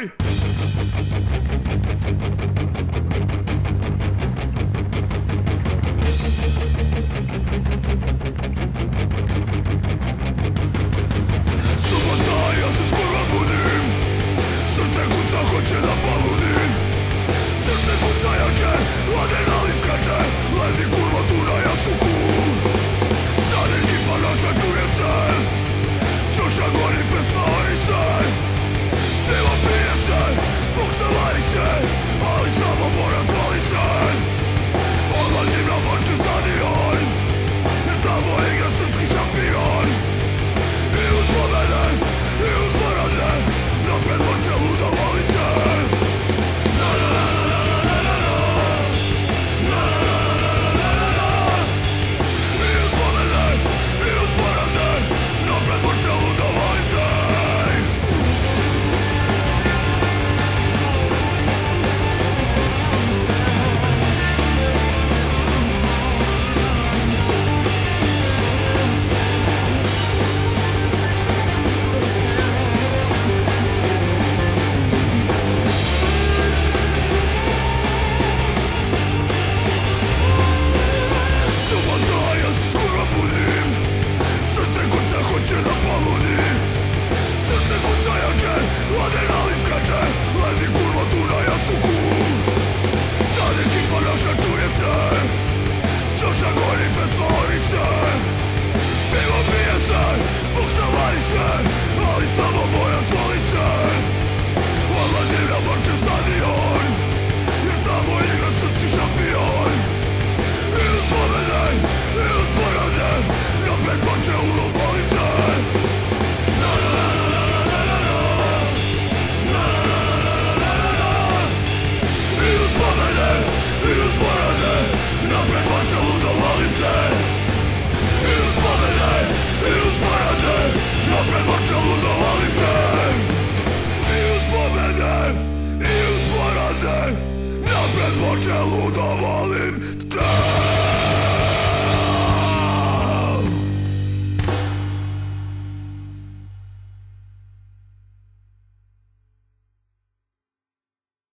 Hey! 只能保护你生死不再要 who's on почалудоволим те.